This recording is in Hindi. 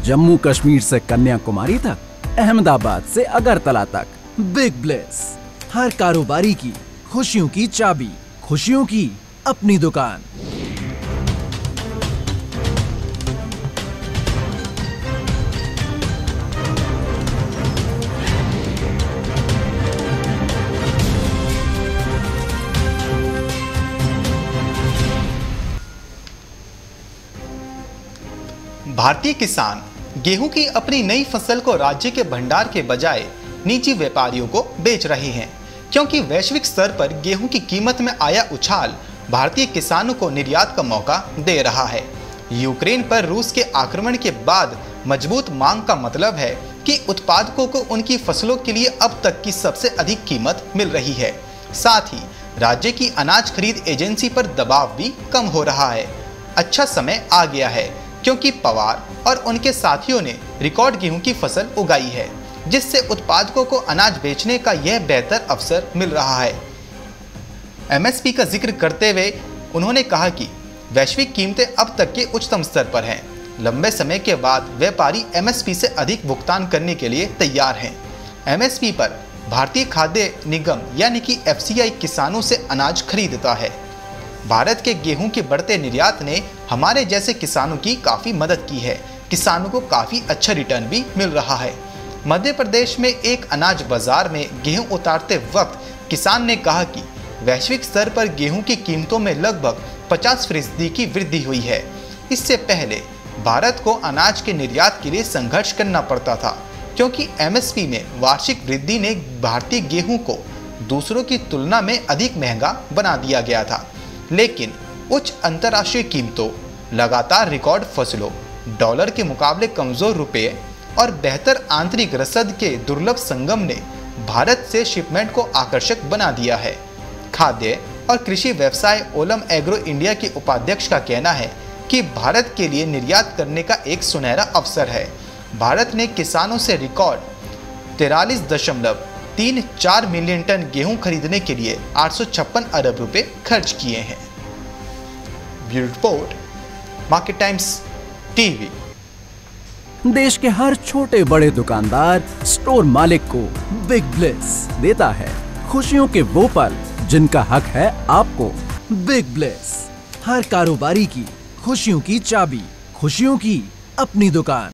जम्मू कश्मीर से कन्याकुमारी तक, अहमदाबाद से अगरतला तक। बिग ब्लेस हर कारोबारी की खुशियों की चाबी, खुशियों की अपनी दुकान। भारतीय किसान गेहूँ की अपनी नई फ़सल को राज्य के भंडार के बजाय निजी व्यापारियों को बेच रहे हैं। क्योंकि वैश्विक स्तर पर गेहूँ की कीमत में आया उछाल भारतीय किसानों को निर्यात का मौका दे रहा है। यूक्रेन पर रूस के आक्रमण के बाद मज़बूत मांग का मतलब है कि उत्पादकों को उनकी फ़सलों के लिए अब तक की सबसे अधिक कीमत मिल रही है। साथ ही राज्य की अनाज खरीद एजेंसी पर दबाव भी कम हो रहा है। अच्छा समय आ गया है। क्योंकि पवार और उनके साथियों ने रिकॉर्ड गेहूँ की फ़सल उगाई है, जिससे उत्पादकों को अनाज बेचने का यह बेहतर अवसर मिल रहा है। एमएसपी का ज़िक्र करते हुए उन्होंने कहा कि वैश्विक कीमतें अब तक के उच्चतम स्तर पर हैं। लंबे समय के बाद व्यापारी एमएसपी से अधिक भुगतान करने के लिए तैयार हैं। एमएसपी पर भारतीय खाद्य निगम यानी कि एफसीआई किसानों से अनाज खरीदता है। भारत के गेहूँ के बढ़ते निर्यात ने हमारे जैसे किसानों की काफ़ी मदद की है। किसानों को काफ़ी अच्छा रिटर्न भी मिल रहा है। मध्य प्रदेश में एक अनाज बाज़ार में गेहूँ उतारते वक्त किसान ने कहा कि वैश्विक स्तर पर गेहूँ की कीमतों में लगभग 50 फ़ीसदी की वृद्धि हुई है। इससे पहले भारत को अनाज के निर्यात के लिए संघर्ष करना पड़ता था, क्योंकि एमएसपी में वार्षिक वृद्धि ने भारतीय गेहूँ को दूसरों की तुलना में अधिक महँगा बना दिया गया था। लेकिन उच्च अंतर्राष्ट्रीय कीमतों, लगातार रिकॉर्ड फ़सलों, डॉलर के मुकाबले कमज़ोर रुपये और बेहतर आंतरिक रसद के दुर्लभ संगम ने भारत से शिपमेंट को आकर्षक बना दिया है। खाद्य और कृषि व्यवसाय ओलम एग्रो इंडिया के उपाध्यक्ष का कहना है कि भारत के लिए निर्यात करने का एक सुनहरा अवसर है। भारत ने किसानों से रिकॉर्ड तिरालीस दशमलव तीन चार मिलियन टन गेहूँ खरीदने के लिए आठ सौ छप्पन अरब रुपए खर्च किए हैं। Bureau report, market times, TV. देश के हर छोटे बड़े दुकानदार स्टोर मालिक को बिग ब्लेस देता है। खुशियों के वो पल जिनका हक है आपको। बिग ब्लेस, हर कारोबारी की खुशियों की चाबी, खुशियों की अपनी दुकान।